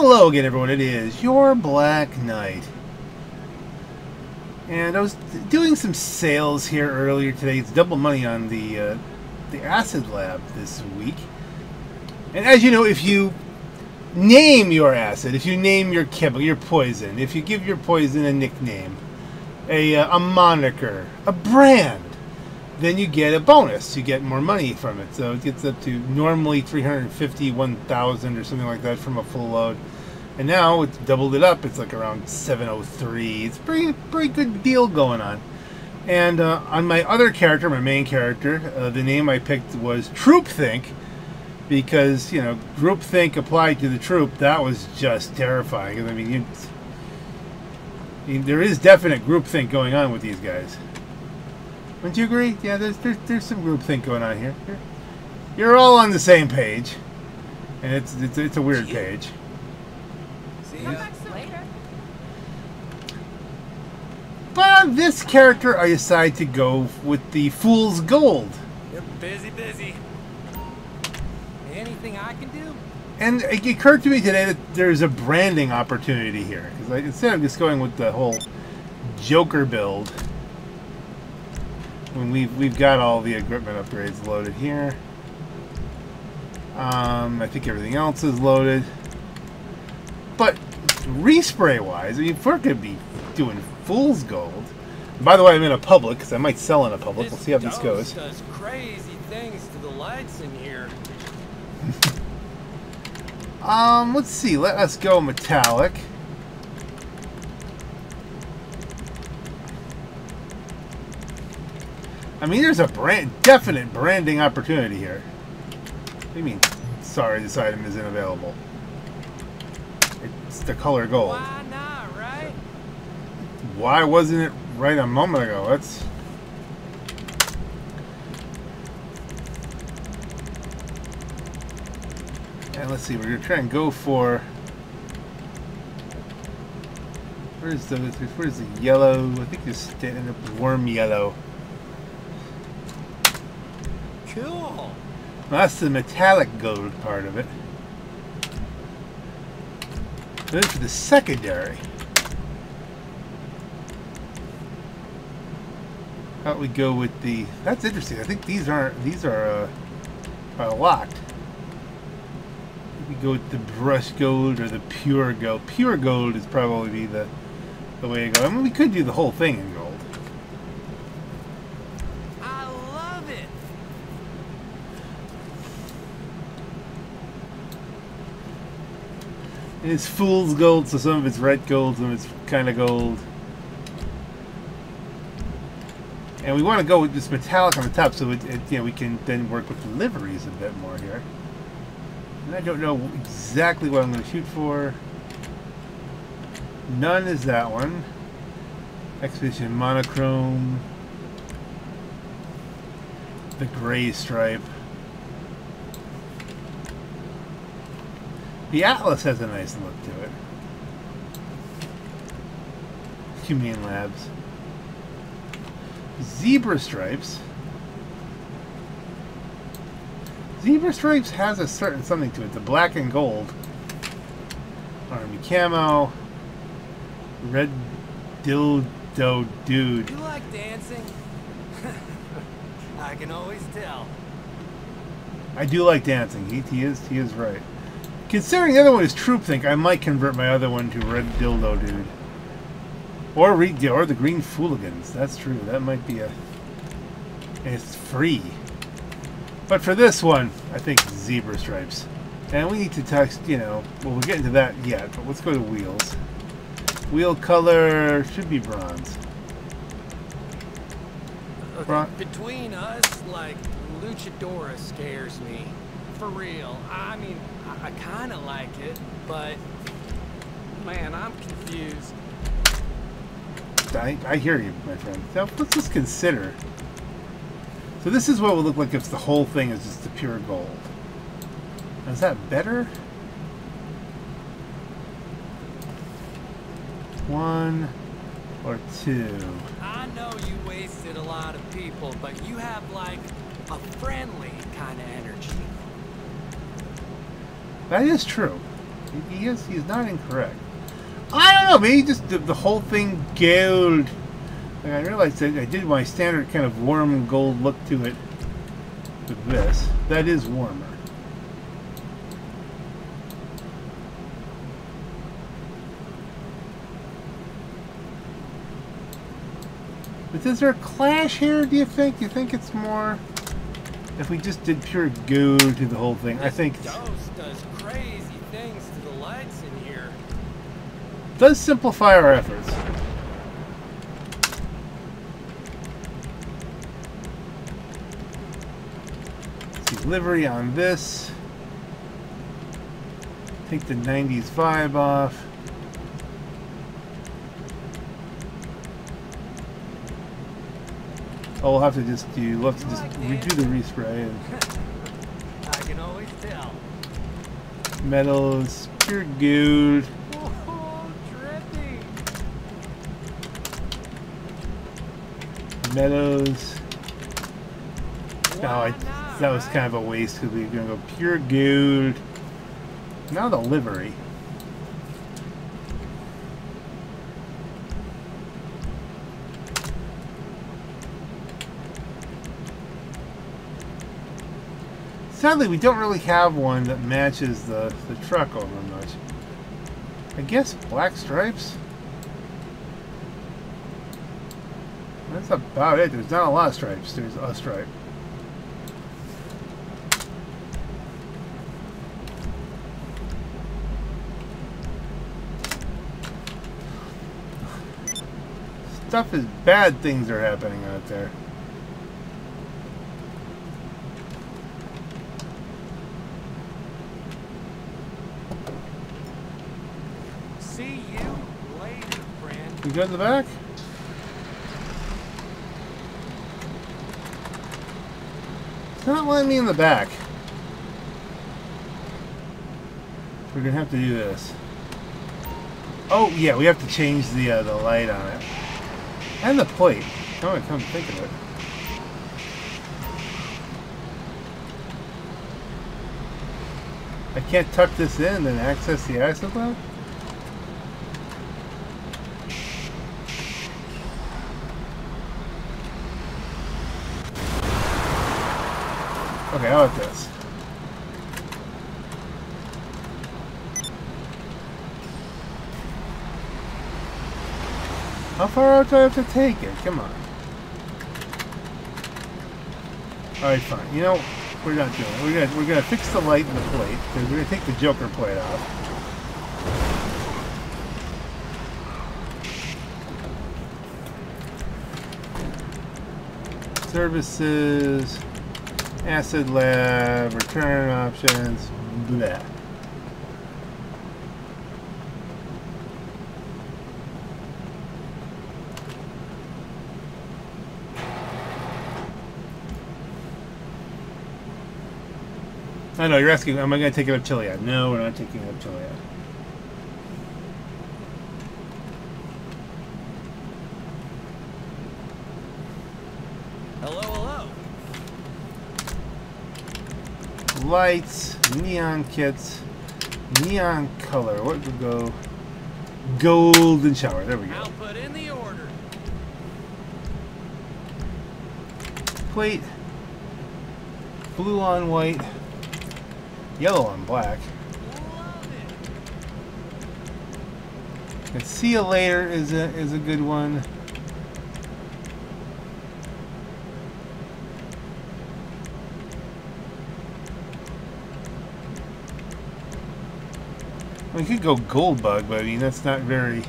Hello again, everyone. It is your Black Knight. And I was doing some sales here earlier today. It's double money on the uh, the Acid Lab this week. And as you know, if you name your acid, if you name your chemical, your poison, if you give your poison a nickname, a, uh, a moniker, a brand, then you get a bonus. You get more money from it. So it gets up to normally 351,000 or something like that from a full load. And now it's doubled it up. It's like around 703. It's pretty pretty good deal going on. And uh, on my other character, my main character, uh, the name I picked was Troop Think because you know groupthink applied to the troop that was just terrifying. I mean, you, there is definite groupthink going on with these guys. Wouldn't you agree? Yeah, there's there's, there's some groupthink going on here. You're, you're all on the same page, and it's it's, it's a weird page. See you later. But on this character, I decide to go with the Fool's Gold. You're busy, busy. Anything I can do? And it occurred to me today that there's a branding opportunity here. Because like, instead of just going with the whole Joker build, I mean, we've, we've got all the equipment upgrades loaded here. Um, I think everything else is loaded. But respray wise, I mean, if we're going to be doing Fool's Gold. By the way, I'm in a public because I might sell in a public. We'll see how this goes. does crazy things to the lights in here. Um, let's see. Let us go metallic. Mean, there's a brand, definite branding opportunity here. What do you mean? Sorry, this item isn't available. It's the color gold. Why not, right? Why wasn't it right a moment ago? That's And let's see, we're gonna try and go for. Where's the where's the yellow? I think it's standing up warm yellow. Cool. that's the metallic gold part of it. This is the secondary. About we go with the? That's interesting. I think these aren't. These are uh, are locked we go with the brush gold or the pure gold. Pure gold is probably the the way to go. I mean, we could do the whole thing in gold. I love it. It's fool's gold, so some of it's red gold, some of it's kind of gold. And we want to go with this metallic on the top, so it, it, you know we can then work with the liveries a bit more here. And I don't know exactly what I'm going to shoot for. None is that one. Expedition Monochrome. The gray stripe. The Atlas has a nice look to it. Humane Labs. Zebra stripes. Zebra Stripes has a certain something to it. The black and gold. Army camo. Red dildo dude. You like dancing? I can always tell. I do like dancing. He, he is he is right. Considering the other one is Troop Think, I might convert my other one to Red Dildo Dude. Or read or the Green Fooligans. That's true. That might be a. It's free. But for this one, I think zebra stripes. And we need to text, you know, well, we'll get into that yet, but let's go to wheels. Wheel color should be bronze. Bron Between us, like, Luchadora scares me. For real. I mean, I, I kind of like it, but man, I'm confused. I, I hear you, my friend. Now, let's just consider so this is what it would look like if the whole thing is just the pure gold. Is that better? One or two. I know you wasted a lot of people, but you have like a friendly kind of. That is true. He, is. He's not incorrect. I don't know. Maybe just the, the whole thing gold. Like I realized that I did my standard kind of warm gold look to it with this. That is warmer. But is there a clash here, do you think? You think it's more if we just did pure goo to the whole thing? I think does crazy things to the lights in here. does simplify our efforts. See livery on this. Take the 90s vibe off. Oh, we'll have to just do, let's just redo the respray and I can always tell. metals, pure gold. Oh. Meadows. Oh, I, that was kind of a waste because we were going to go pure gold. Now the livery. Sadly, we don't really have one that matches the, the truck over much. I guess black stripes? That's about it. There's not a lot of stripes. There's a stripe. Stuff is bad things are happening out there. See you later, friend. You good in the back? It's not letting me in the back. We're gonna have to do this. Oh yeah, we have to change the uh, the light on it and the plate. Come on, come think of it. I can't tuck this in and access the lab. How about this? How far out do I have to take it? Come on. Alright, fine. You know, we're not doing it. We're gonna we're gonna fix the light in the plate, because we're gonna take the Joker plate off. Services, acid lab, return options, blah. I know, you're asking, am I going to take it up Chiliad? No, we're not taking it up Chiliad. Hello, hello. Lights, neon kits, neon color. What would go? Golden shower. There we go. I'll put in the order. Plate. Blue on white. Yellow on black. Love it. And see you later is a is a good one. We could go gold bug, but I mean that's not very.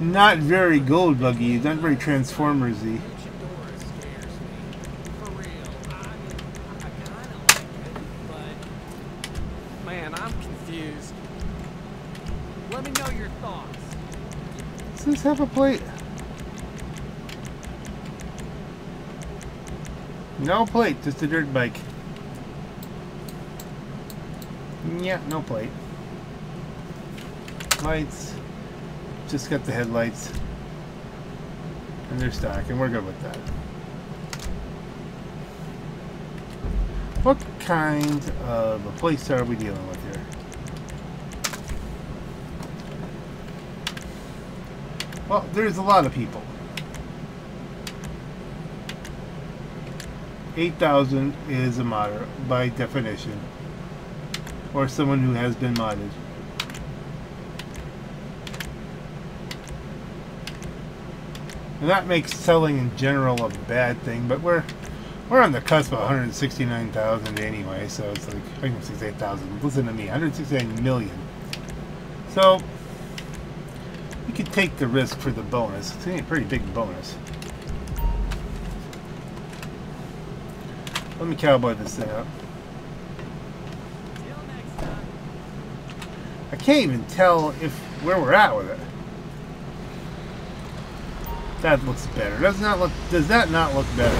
Not very gold buggy. Not very transformersy. Luchadora scares me. For real. I mean, I kinda like it, but man, I'm confused. Let me know your thoughts. Does this have a plate? No plate, just a dirt bike. Yeah, no plate. Lights. Just got the headlights. And they're stock, and we're good with that. What kind of a place are we dealing with here? Well, there's a lot of people. 8,000 is a modder by definition. Or someone who has been modded. And that makes selling in general a bad thing, but we're we're on the cusp of 169,000 anyway, so it's like 168,000. Listen to me, 169 million. So we could take the risk for the bonus. It's a pretty big bonus. Let me cowboy this thing up. Can't even tell if where we're at with it. That looks better. Does not look does that not look better?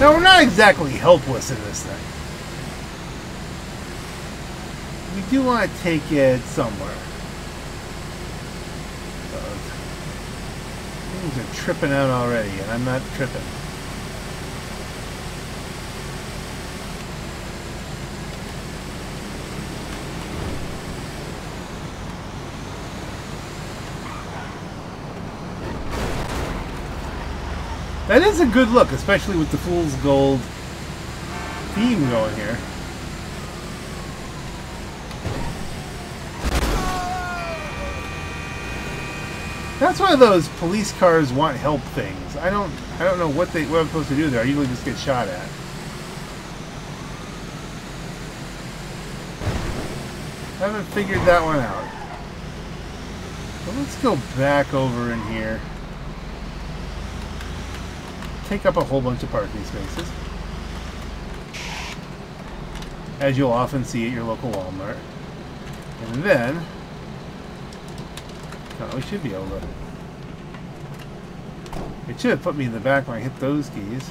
Now we're not exactly helpless in this thing. We do want to take it somewhere. Uh, things are tripping out already, and I'm not tripping. That is a good look, especially with the Fool's Gold theme going here. That's why those police cars want help things. I don't I don't know what they what I'm supposed to do there. I usually just get shot at. I Haven't figured that one out. But let's go back over in here. Take up a whole bunch of parking spaces. As you'll often see at your local Walmart. And then Oh, we should be able to. It should have put me in the back when I hit those keys.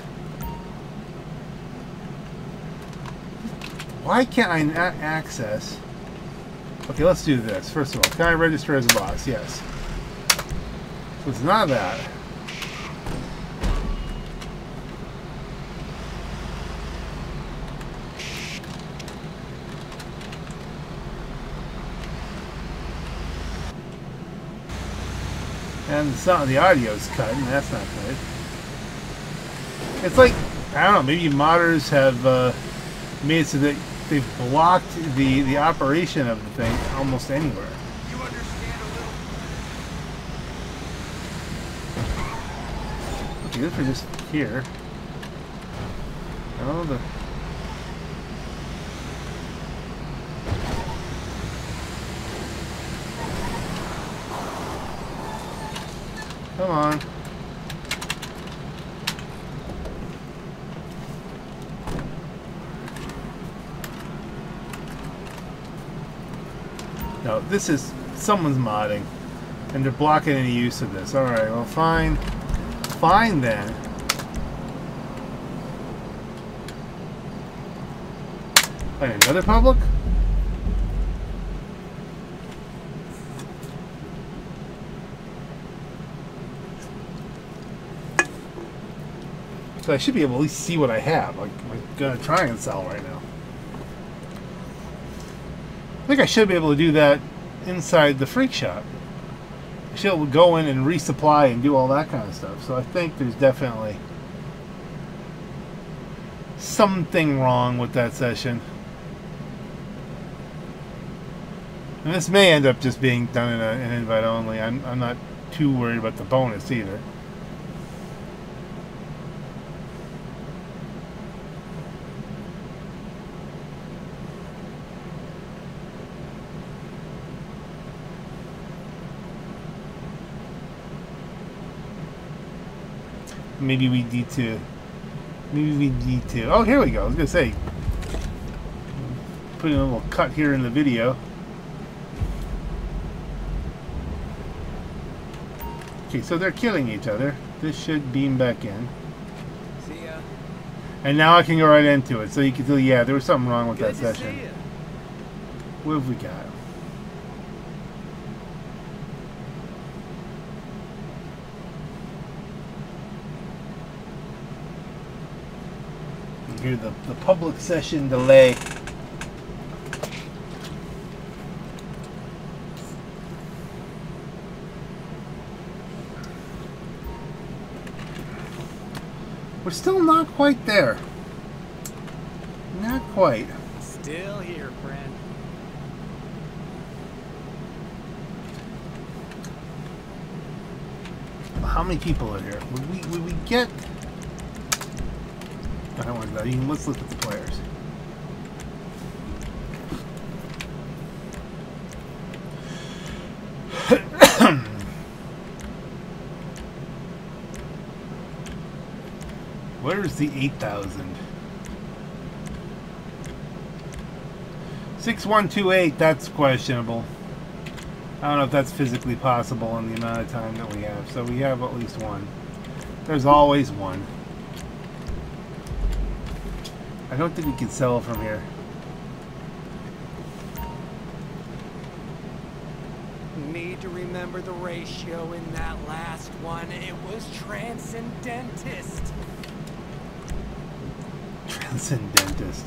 Why can't I not access? Okay, let's do this. First of all, can I register as a boss? Yes. So it's not that. And the sound, the audio's cut, and that's not good. It's like, I don't know, maybe modders have uh, made it so that they've blocked the, the operation of the thing almost anywhere. You understand a little? Okay, this is just here. Oh, the... Come on. No, this is someone's modding, and they're blocking any use of this. All right, well, fine, fine then. Another public. So I should be able to at least see what I have. Like, I'm gonna try and sell right now. I think I should be able to do that inside the freak shop. To go in and resupply and do all that kind of stuff. So I think there's definitely something wrong with that session. And this may end up just being done in a, an invite only. I'm, I'm not too worried about the bonus either. Maybe we need to maybe we need to oh here we go. I was gonna say putting a little cut here in the video. Okay so they're killing each other. This should beam back in. See ya. and now I can go right into it. So you can see, yeah there was something wrong with Good that session. what have we got hear the, the public session delay. We're still not quite there. Not quite. Still here, friend. How many people are here? Would we would we get? I don't want to. You can, let's look at the players. Where's the 8,000? 6128, that's questionable. I don't know if that's physically possible in the amount of time that we have. So we have at least one. There's always one. I don't think we can sell from here. Need to remember the ratio in that last one. It was transcendentist. Transcendentist.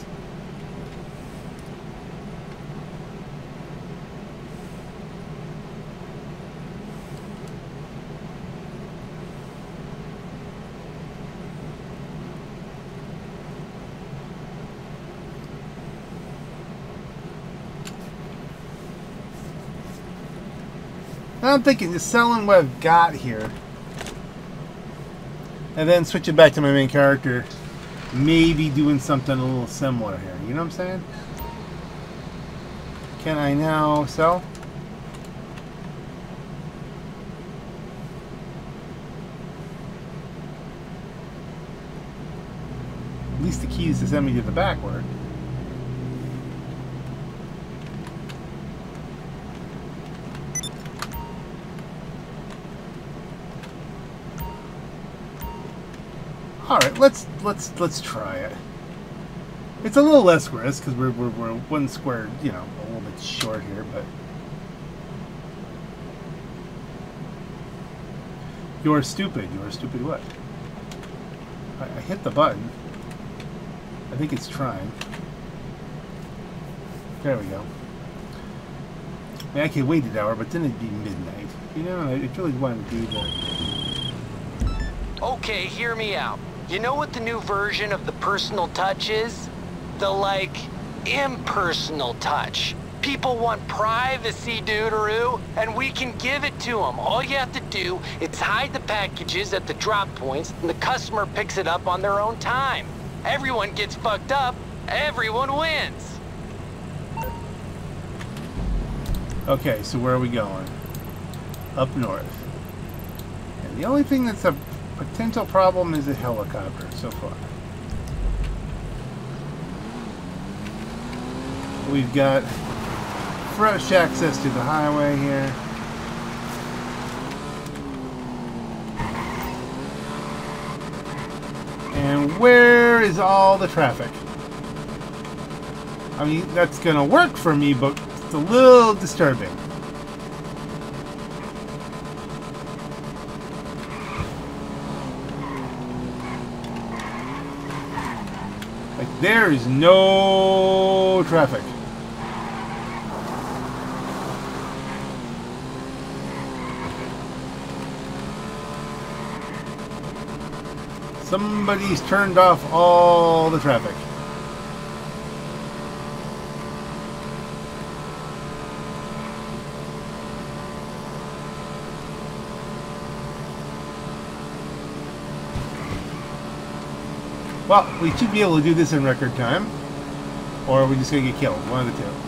I'm thinking just selling what I've got here. And then switching back to my main character. Maybe doing something a little similar here. You know what I'm saying? Can I now sell? At least the keys to send me to the backward. All right, let's let's let's try it. It's a little less risk because we're, we're we're one square, you know, a little bit short here, but you're stupid. You're stupid. What? I, I hit the button. I think it's trying. There we go. I, mean, I could wait an hour, but then it'd be midnight. You know, I really wanted to do that. Okay, hear me out. You know what the new version of the personal touch is? The, like, impersonal touch. People want privacy, doodaroo, and we can give it to them. All you have to do is hide the packages at the drop points, and the customer picks it up on their own time. Everyone gets fucked up, everyone wins. Okay, so where are we going? Up north. And the only thing that's a potential problem is a helicopter so far. We've got fresh access to the highway here. And where is all the traffic? I mean, that's going to work for me, but it's a little disturbing. Like, there is no traffic. Somebody's turned off all the traffic. Well, we should be able to do this in record time. Or are we just going to get killed? One of the two.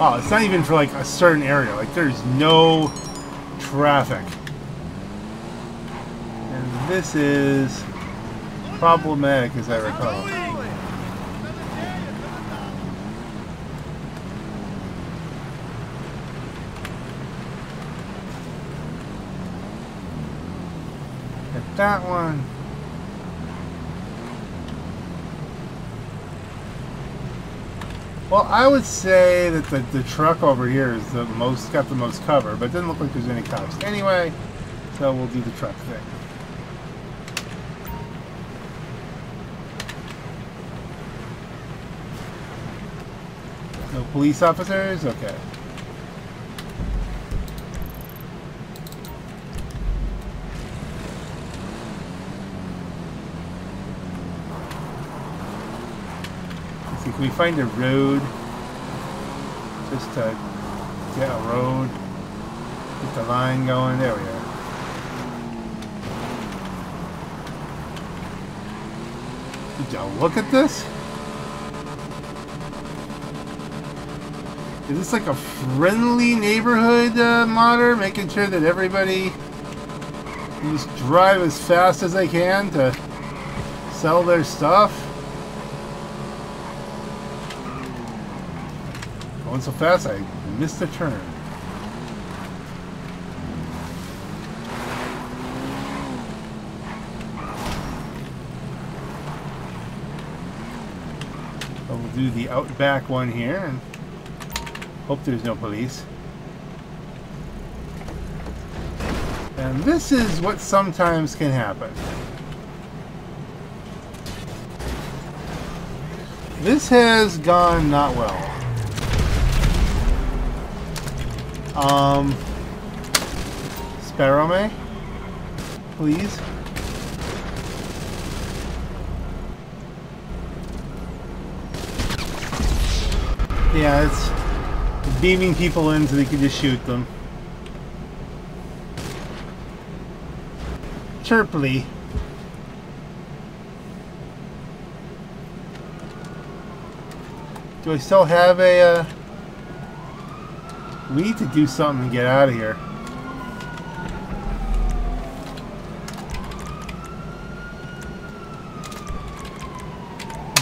Oh, it's not even for like a certain area. Like there's no traffic. And this is problematic as I recall. That one. Well, I would say that the, the truck over here is the most got the most cover, but it doesn't look like there's any cops anyway. So we'll do the truck thing. No police officers? Okay. Can we find a road? Just to get a road. Get the line going. There we are. Did y'all look at this? Is this like a friendly neighborhood uh, modder, making sure that everybody can just drive as fast as they can to sell their stuff? So fast, I missed a turn. So we'll do the outback one here and hope there's no police. And this is what sometimes can happen. This has gone not well. Um, Sparrow May, please. Yeah, it's beaming people in so they can just shoot them. Chirply. Do I still have a, uh... We need to do something to get out of here.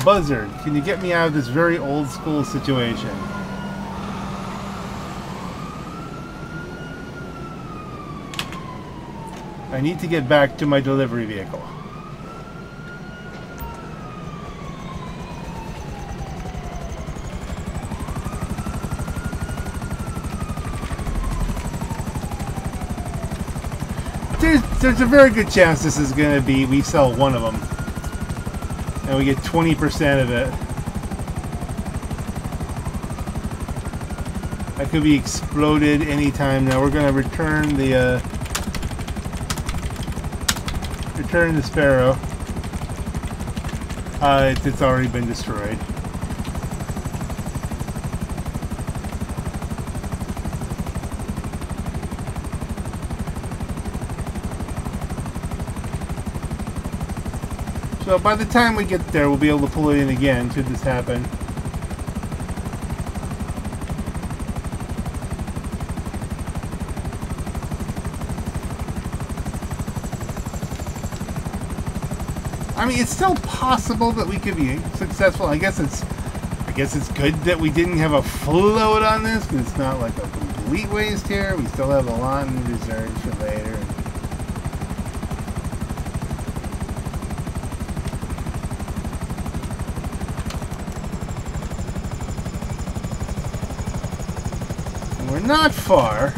Buzzard, can you get me out of this very old school situation? I need to get back to my delivery vehicle. There's, a very good chance this is going to be we sell one of them and we get 20% of it. That could be exploded anytime now. We're going to return the uh, return the sparrow. Uh, it, it's already been destroyed. So by the time we get there, we'll be able to pull it in again, should this happen. I mean, it's still possible that we could be successful. I guess it's, I guess it's good that we didn't have a float on this, because it's not like a complete waste here. We still have a lot in reserve for later. And we're not far.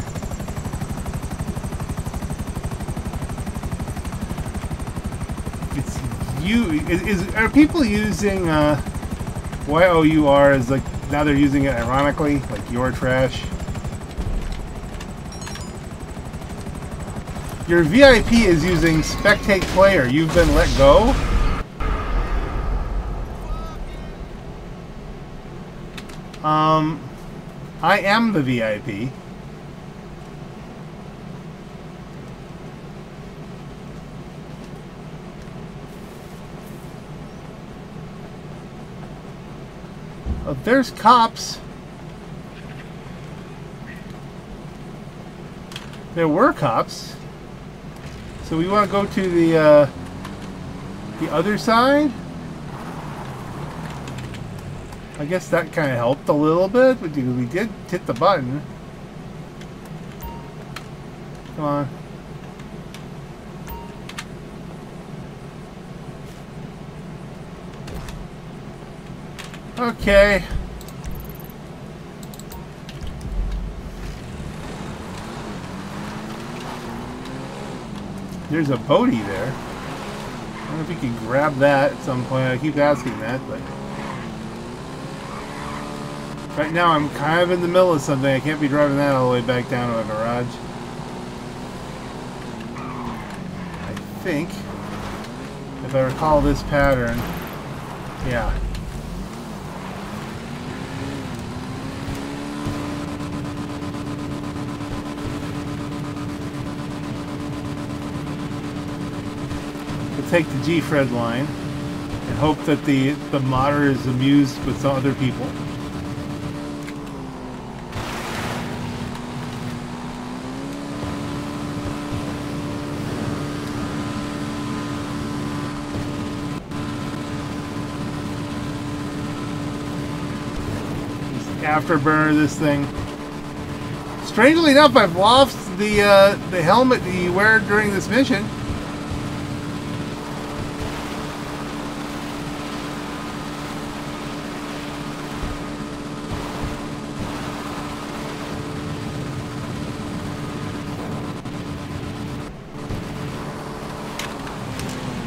It's you. Is, is are people using uh, Y O U R as like now they're using it ironically, like your trash. Your VIP is using spectate player. You've been let go. Um, I am the VIP. Oh, there's cops. There were cops. So we want to go to the uh, the other side. I guess that kind of helped a little bit, but we did hit the button. Come on. Okay. There's a Bodhi there. I don't know if we can grab that at some point. I keep asking that, but... Right now I'm kind of in the middle of something. I can't be driving that all the way back down to a garage. I think, if I recall this pattern, yeah. We'll take the G-Fred line and hope that the, the modder is amused with some other people. Afterburner this thing. Strangely enough, I've lost the uh, the helmet that you wear during this mission.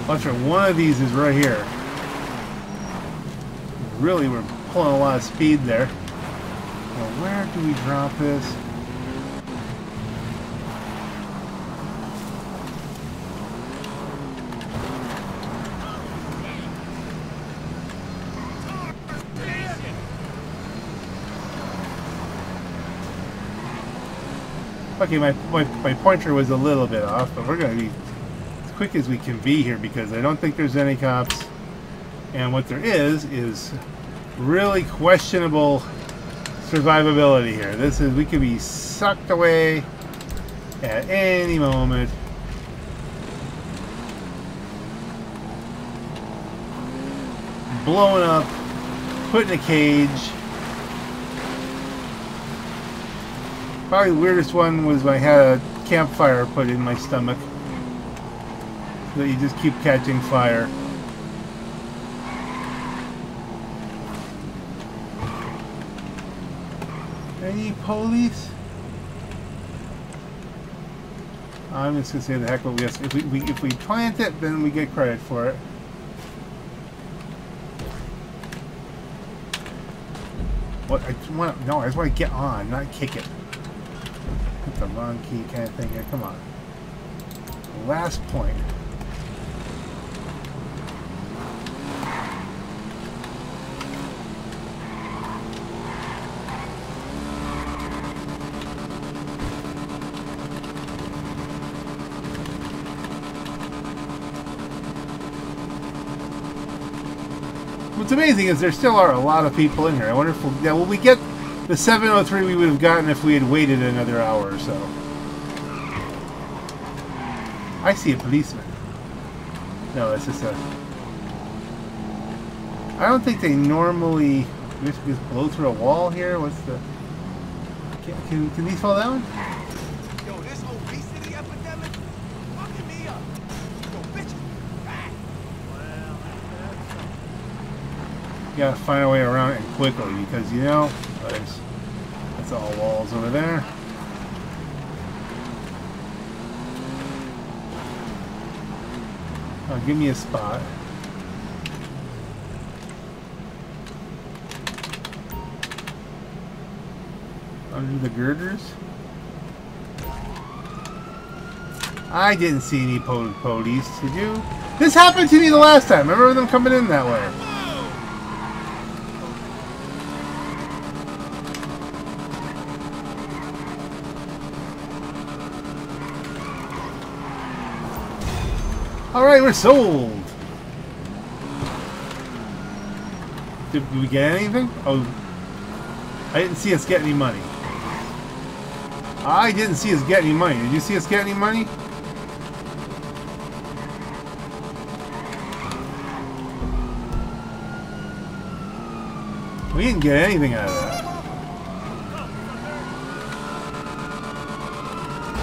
Watch for one of these is right here. Really, we're pulling a lot of speed there. Where do we drop this? Okay, my, my, my pointer was a little bit off, but we're going to be as quick as we can be here because I don't think there's any cops. And what there is, is really questionable survivability here. This is, we could be sucked away at any moment. Blown up, put in a cage. Probably the weirdest one was when I had a campfire put in my stomach. That you just keep catching fire. Any police? I'm just gonna say the heck with this. If we, we if we plant it, then we get credit for it. What I want no, I just want to get on, not kick it. Hit the wrong key kind of thing here. Come on. Last point. Amazing is there still are a lot of people in here. I wonder if we'll, yeah, will we get the 703 we would have gotten if we had waited another hour or so. I see a policeman. No, it's just a... I don't think they normally just, blow through a wall here. What's the... Can, can, can these fall down? You gotta find a way around it quickly because you know there's that's all walls over there. Oh, give me a spot. Under the girders. I didn't see any po police. Did you? This happened to me the last time. Remember them coming in that way. We're sold. Did, did we get anything? Oh, I didn't see us get any money. I didn't see us get any money. Did you see us get any money? We didn't get anything out of that.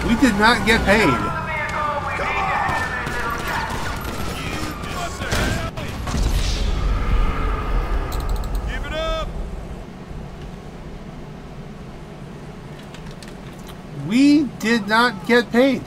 We did not get paid. Give it did not get paid.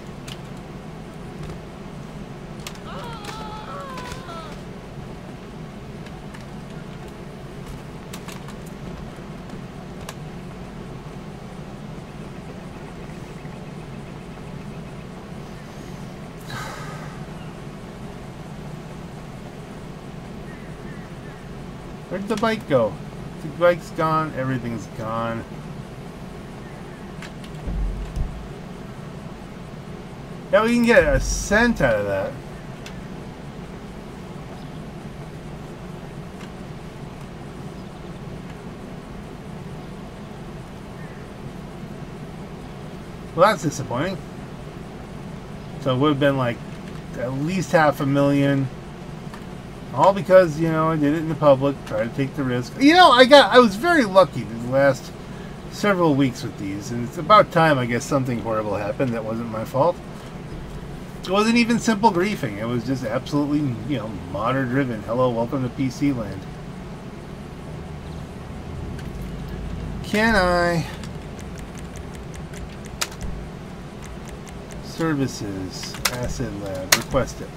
Where'd the bike go? The bike's gone, everything's gone. Yeah, we can get a cent out of that. Well, that's disappointing. So it would have been like at least half a million. All because, you know, I did it in the public, tried to take the risk. You know, I got I was very lucky the last several weeks with these, and it's about time I guess something horrible happened that wasn't my fault. It wasn't even simple griefing. It was just absolutely, you know, modder driven. Hello, welcome to PC land. Can I services acid lab request it?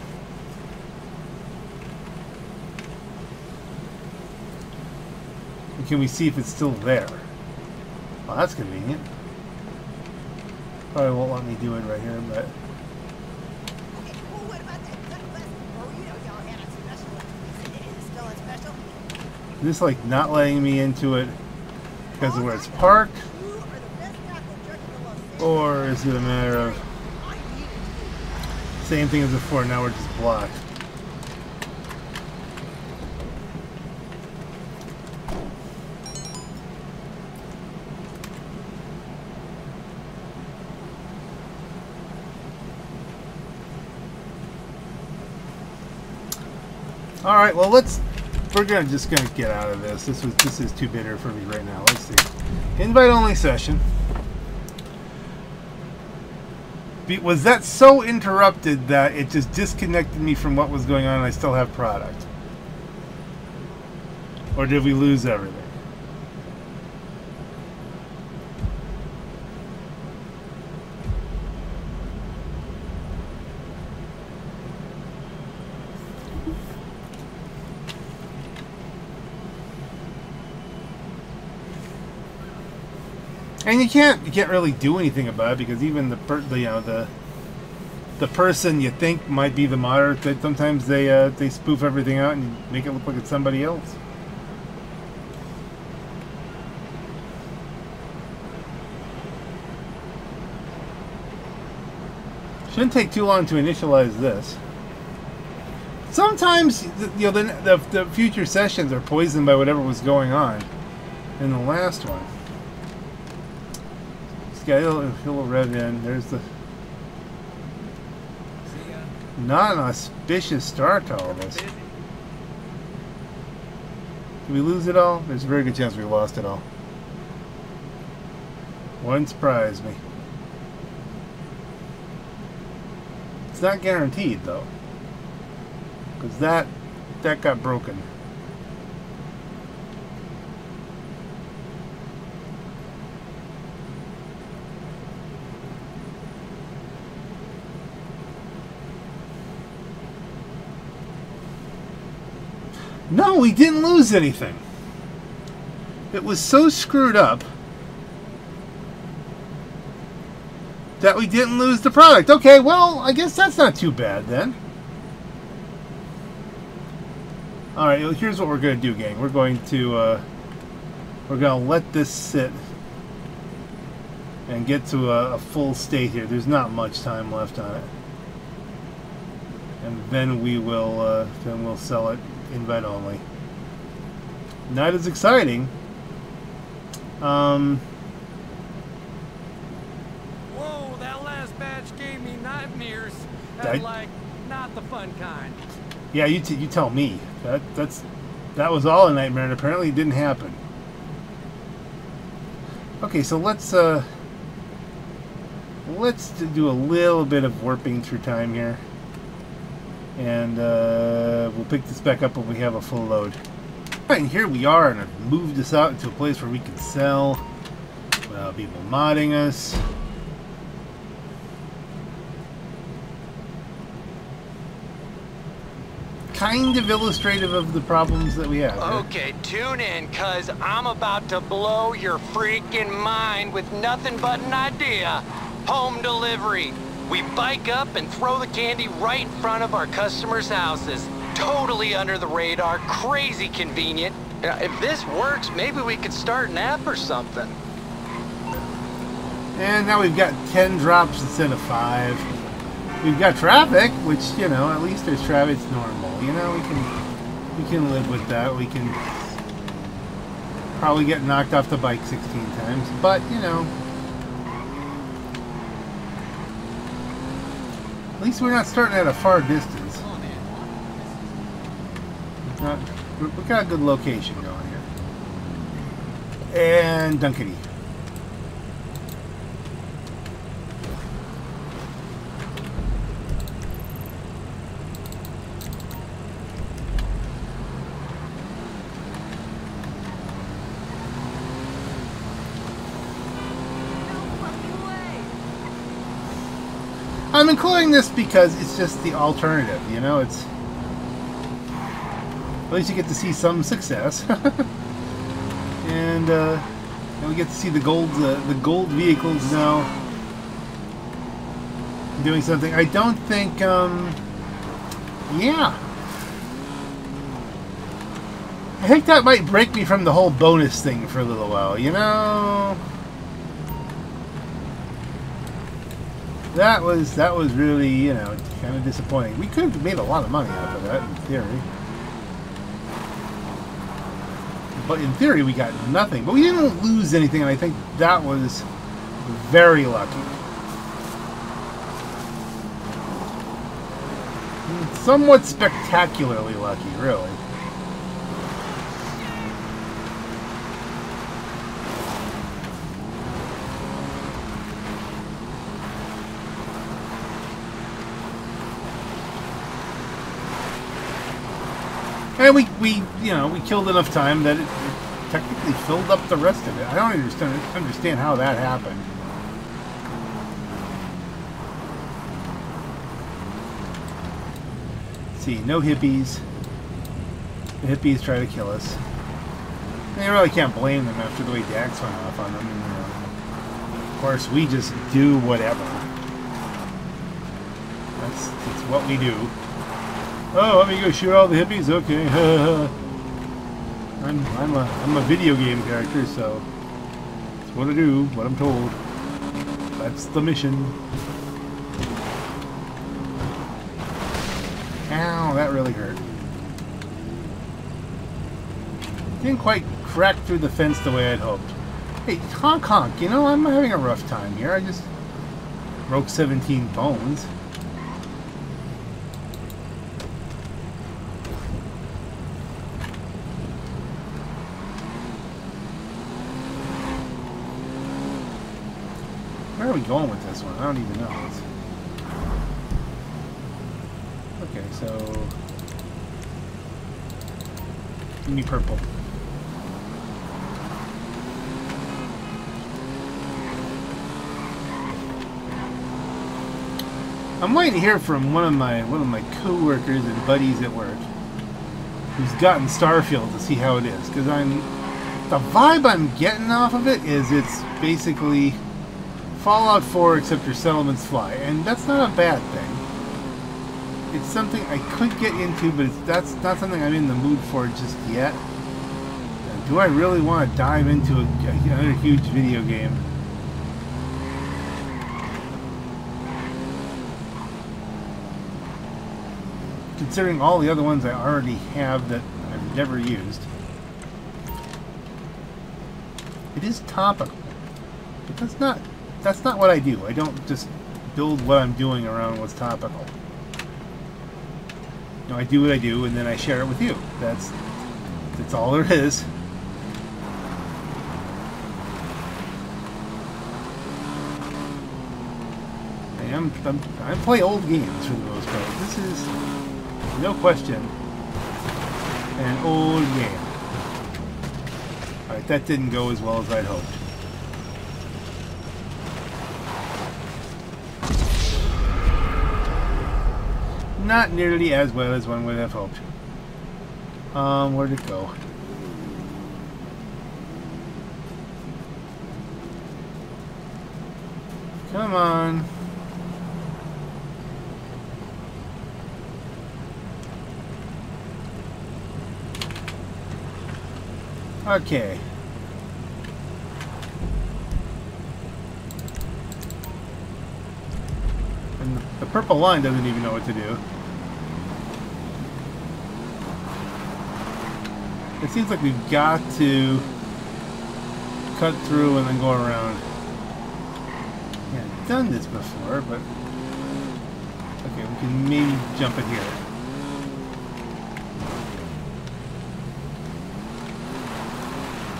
And can we see if it's still there? Well, that's convenient. Probably won't let me do it right here, but Okay, cool. What about that cut west? Oh, you know y'all had a special. Is it still a special? This like not letting me into it because of where it's parked, or is it a matter of same thing as before? Now we're just blocked. All right, well let's. We're gonna just gonna get out of this. This was this is too bitter for me right now. Let's see. Invite only session. Be- was that so interrupted that it just disconnected me from what was going on and I still have product? Or did we lose everything? And you can't you can't really do anything about it because even the, per, you know the the person you think might be the modder, that sometimes they uh, they spoof everything out and make it look like it's somebody else. Shouldn't take too long to initialize this. Sometimes, you know, the, the, the future sessions are poisoned by whatever was going on in the last one. He'll, rev in. There's the not an auspicious start to all this. Did we lose it all? There's a very good chance we lost it all. Wouldn't surprise me. It's not guaranteed though, because that that got broken. No, we didn't lose anything. It was so screwed up that we didn't lose the product. Okay, well, I guess that's not too bad then. All right, here's what we're going to do, gang. We're going to uh, we're going to let this sit and get to a, a full state here. There's not much time left on it, and then we will uh, then we'll sell it invite only. Not as exciting. Um, Whoa, that last batch gave me nightmares. And like, not the fun kind. yeah, you t- you tell me. That that's that was all a nightmare, and apparently it didn't happen. Okay, so let's uh let's do a little bit of warping through time here, and uh, we'll pick this back up when we have a full load. Right, and here we are, and I've moved this out into a place where we can sell without people modding us. Kind of illustrative of the problems that we have. Okay, tune in, cuz I'm about to blow your freaking mind with nothing but an idea. Home delivery, we bike up and throw the candy right in front of our customers' houses. Totally under the radar, crazy convenient. If this works, maybe we could start an app or something. And now we've got 10 drops instead of 5. We've got traffic, which, you know, at least there's traffic. It's normal. You know, we can we can live with that. We can probably get knocked off the bike 16 times, but, you know, at least we're not starting at a far distance. We've got, we've got a good location going here. And Dunkety. I'm including this because it's just the alternative, you know, it's at least you get to see some success. and uh and we get to see the gold uh, the gold vehicles now doing something. I don't think um yeah. I think that might break me from the whole bonus thing for a little while, you know? That was that was really you know kind of disappointing. We could have made a lot of money out of that in theory, but in theory we got nothing. But we didn't lose anything, and I think that was very lucky. Somewhat spectacularly lucky, really. And we, you know, we killed enough time that it, it technically filled up the rest of it. I don't understand understand how that happened. Let's see, no hippies. The hippies try to kill us. They really can't blame them after the way Dax went off on them. And, know, of course, we just do whatever. That's, that's what we do. Oh, let me go shoot all the hippies. Okay. I'm I'm a I'm a video game character, so it's what I do, what I'm told. That's the mission. Ow, that really hurt. Didn't quite crack through the fence the way I'd hoped. Hey, honk honk, you know, I'm having a rough time here. I just broke 17 bones. We going with this one? I don't even know. It's... Okay, so... Give me purple. I'm waiting to hear from one of my one of my coworkers and buddies at work who's gotten Starfield to see how it is because I'm the vibe I'm getting off of it is it's basically Fallout 4 except your settlements fly, and that's not a bad thing. It's something I could get into, but that's not something I'm in the mood for just yet. Uh, Do I really want to dive into a, another huge video game? Considering all the other ones I already have that I've never used. It is topical, but that's not that's not what I do. I don't just build what I'm doing around what's topical. Know, I do what I do, and then I share it with you. That's that's all there is. I am I'm, I play old games for the most part. This is no question an old game. Alright, that didn't go as well as I'd hoped. Not nearly as well as one would have hoped. Um, where'd it go? Come on. Okay. And the, the purple line doesn't even know what to do. It seems like we've got to cut through and then go around. Yeah, I've done this before, but okay, we can maybe jump it here.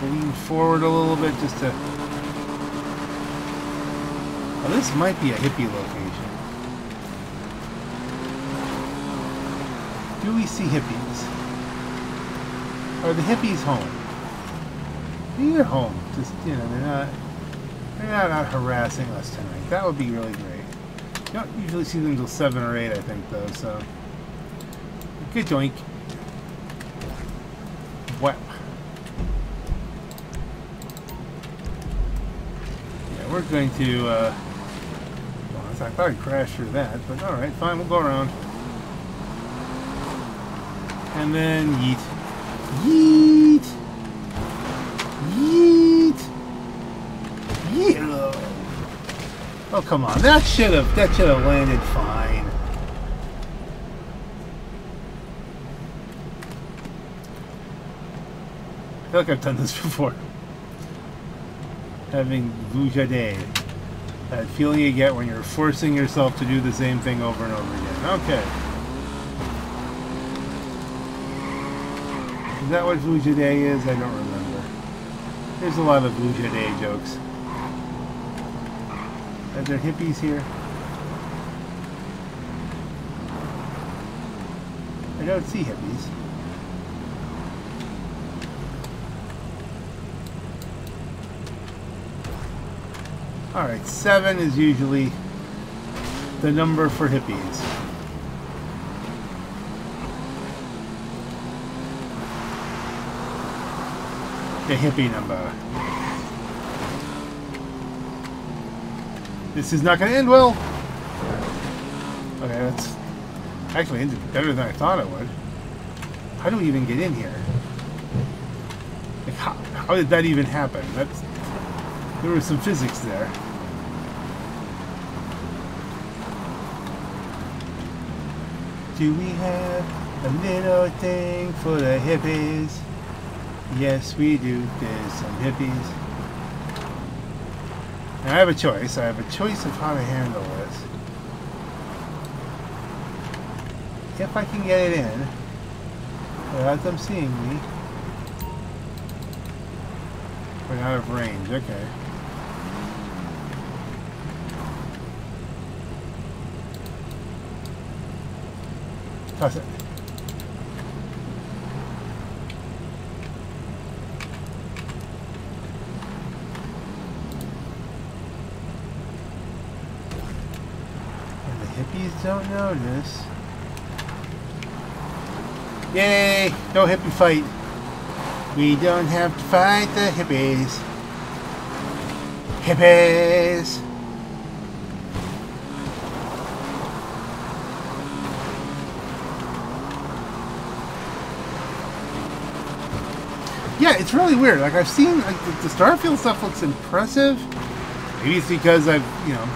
Lean forward a little bit just to. Oh, this might be a hippie location. Do we see hippies? Are the hippies home? They're home. Just you know, they're not. They're not out harassing us tonight. That would be really great. You don't usually see them until seven or eight, I think, though. So, good joink. Wow. Yeah, we're going to. Uh, I thought I'd crash through that, but all right, fine. We'll go around. And then yeet. Yeet! Yeet! Yeet! Oh come on, that should have that should have landed fine. I feel like I've done this before. Having Vujade. That feeling you get when you're forcing yourself to do the same thing over and over again. Okay. Is that what Vujade is? I don't remember. There's a lot of Vujade jokes. Are there hippies here? I don't see hippies. Alright, seven is usually the number for hippies. The hippie number. This is not going to end well. Okay, that's actually ended better than I thought it would. How do we even get in here? Like, how, how did that even happen? That's there was some physics there. Do we have a little thing for the hippies? Yes, we do. There's some hippies. Now, I have a choice. I have a choice of how to handle this. If I can get it in without them seeing me. We're out of range. Okay. Toss it. And don't notice. Yay! No hippie fight. We don't have to fight the hippies. Hippies! Yeah, it's really weird. Like I've seen, like the Starfield stuff looks impressive. Maybe it's because I've, you know,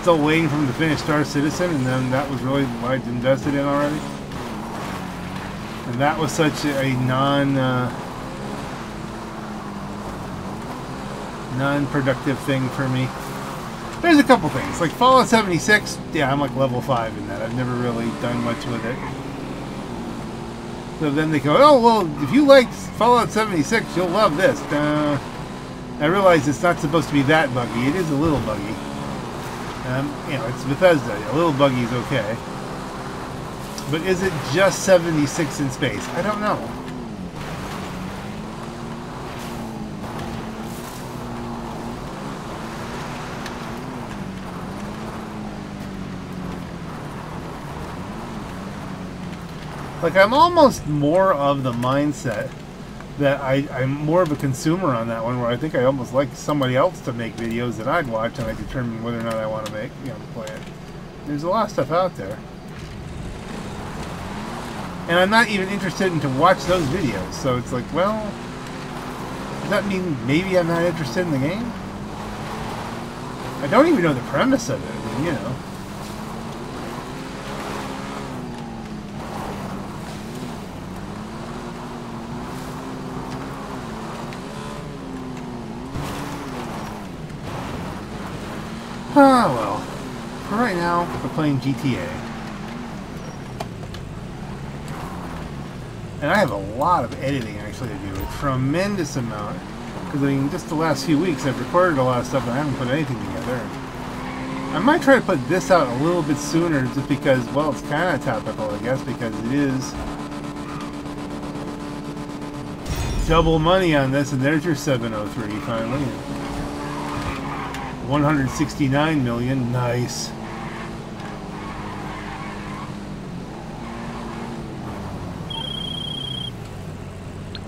still waiting for them to finish Star Citizen, and then that was really what I'd invested in already. And that was such a non, uh, non-productive thing for me. There's a couple things, like Fallout 76. Yeah, I'm like level five in that. I've never really done much with it. So then they go, oh, well, if you like Fallout 76, you'll love this. Uh, I realize it's not supposed to be that buggy. It is a little buggy. Um, you know, it's Bethesda. A little buggy is okay. But is it just 76 in space? I don't know. Like I'm almost more of the mindset that I, I'm more of a consumer on that one, where I think I almost like somebody else to make videos that I'd watch, and I determine whether or not I want to make, you know, play it. There's a lot of stuff out there, and I'm not even interested in to watch those videos. So it's like, well, does that mean maybe I'm not interested in the game? I don't even know the premise of it. I mean, you know. Ah, well. For right now, we're playing GTA. And I have a lot of editing actually to do. A tremendous amount. Because, I mean, just the last few weeks I've recorded a lot of stuff and I haven't put anything together. I might try to put this out a little bit sooner just because, well, it's kind of topical, I guess, because it is double money on this, and there's your 703 finally. 169 million, nice.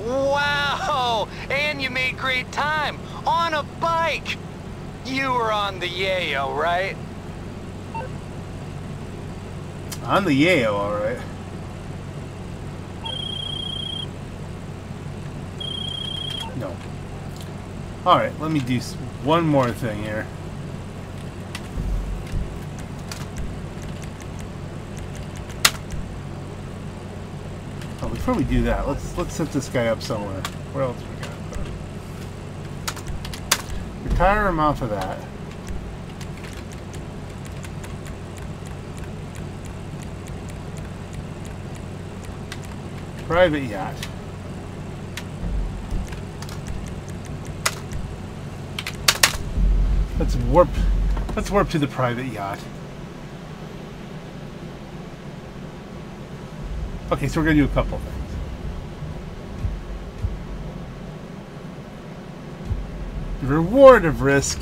Wow! And time on a bike. You were on the yayo, right? On the Yale, alright. No. Alright, let me do one more thing here. Oh, before we do that, let's let's set this guy up somewhere. Where else we got? Him off of that. Private yacht. Let's warp. Let's warp to the private yacht. Okay, so we're gonna do a couple things. The reward of risk.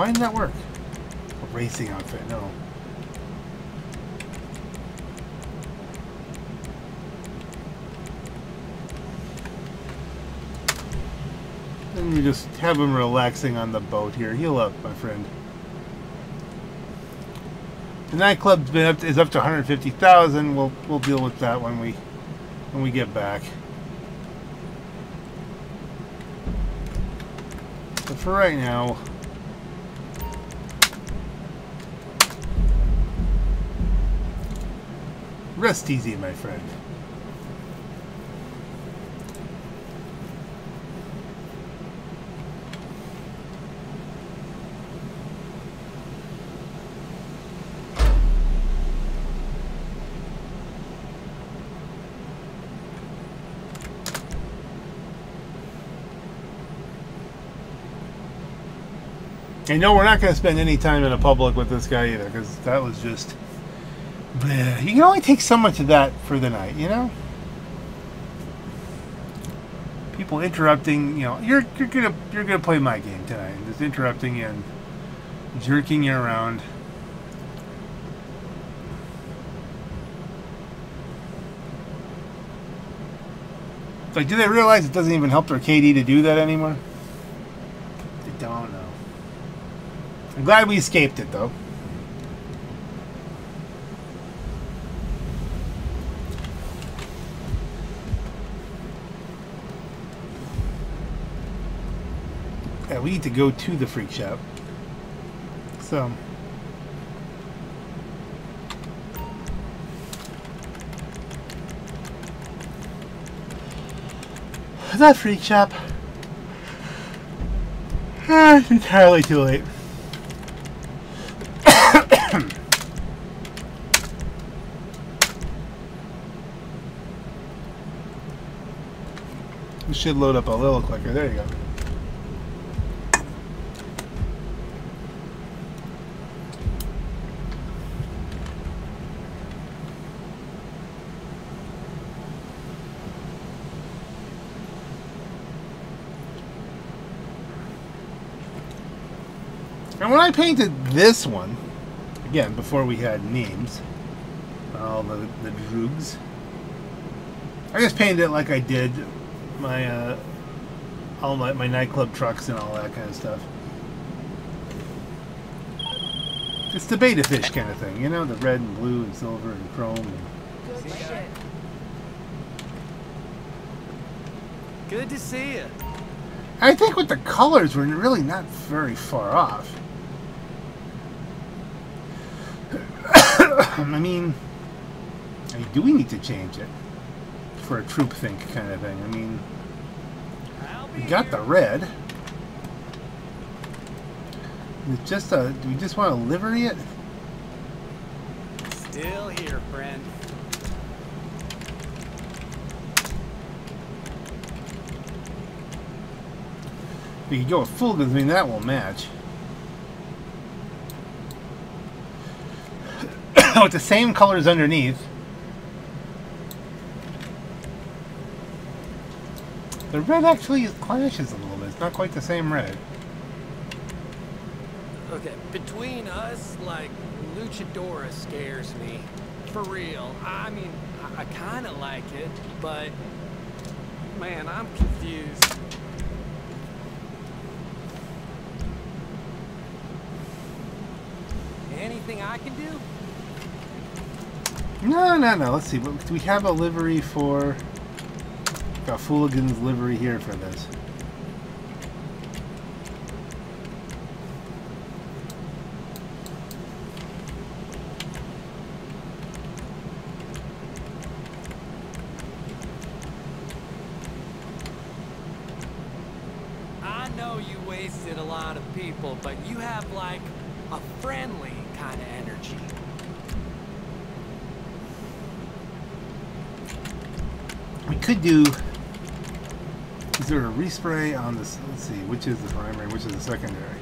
Why didn't that work? A racing outfit, no. You just have him relaxing on the boat here. Heal up, my friend. The nightclub's been is up to 150,000. We'll we'll deal with that when we when we get back. But for right now, rest easy, my friend. And no, we're not going to spend any time in a public with this guy either, because that was just. Bleh. You can only take so much of that for the night, you know. People interrupting, you know, you're you're gonna you're gonna play my game tonight, just interrupting and jerking you around. Like, do they realize it doesn't even help their KD to do that anymore? They don't know. I'm glad we escaped it, though. Yeah, we need to go to the freak shop. So. That freak shop. Ah, it's entirely too late. should load up a little quicker. There you go. And when I painted this one, again, before we had names, all the, the droogs, I just painted it like I did my, uh, all my, my nightclub trucks and all that kind of stuff. It's the beta fish kind of thing, you know, the red and blue and silver and chrome. And Good. Good to see you. I think with the colors, we're really not very far off. I mean, I mean, do we need to change it for a troupthink kind of thing? I mean, we got the red. It's just a. Do we just want to livery it? Still here, friend. We could go with full guns. I mean, that will match. with the same colors underneath. The red actually clashes a little bit. It's not quite the same red. Okay, between us, like, Luchadora scares me. For real. I mean, I, I kind of like it, but man, I'm confused. Anything I can do? No, no, no. Let's see. Do we have a livery for... Got Fooligan's livery here for this. I know you wasted a lot of people, but you have like a friendly kind of energy. We could do. Is there a respray on this? Let's see. Which is the primary? Which is the secondary?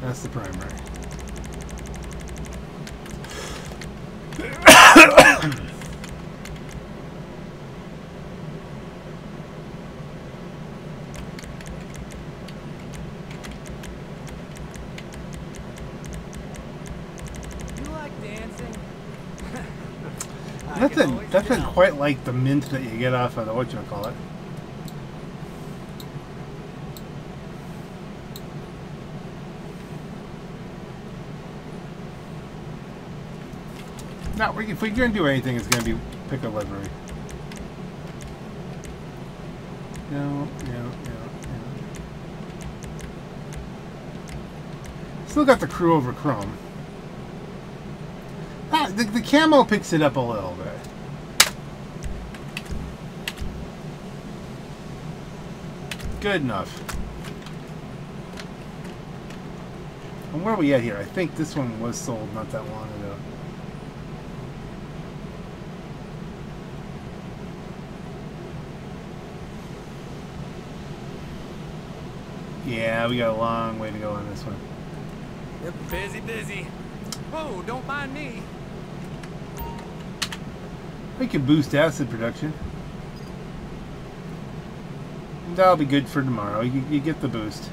That's the primary. You like dancing? Nothing. Nothing quite like the mint that you get off of the what you call it. No, we- if we're gonna do anything, it's gonna be pick a livery. No, no, no. Still got the crew over chrome. Ah, the, the camo picks it up a little bit. Good enough. And where are we at here? I think this one was sold not that long ago. Yeah, we got a long way to go on this one. Yep, busy, busy. Whoa, don't mind me. We can boost acid production. That'll be good for tomorrow. You, you get the boost.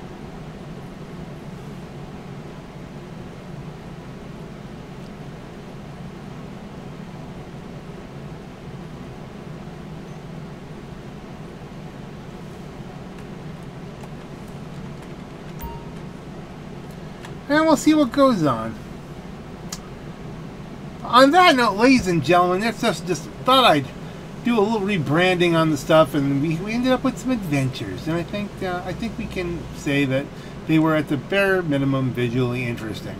See what goes on. On that note, ladies and gentlemen, that's just, just thought I'd do a little rebranding on the stuff, and we, we ended up with some adventures. And I think uh, I think we can say that they were at the bare minimum visually interesting.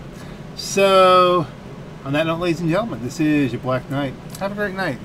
So, on that note, ladies and gentlemen, this is your Black Knight. Have a great night.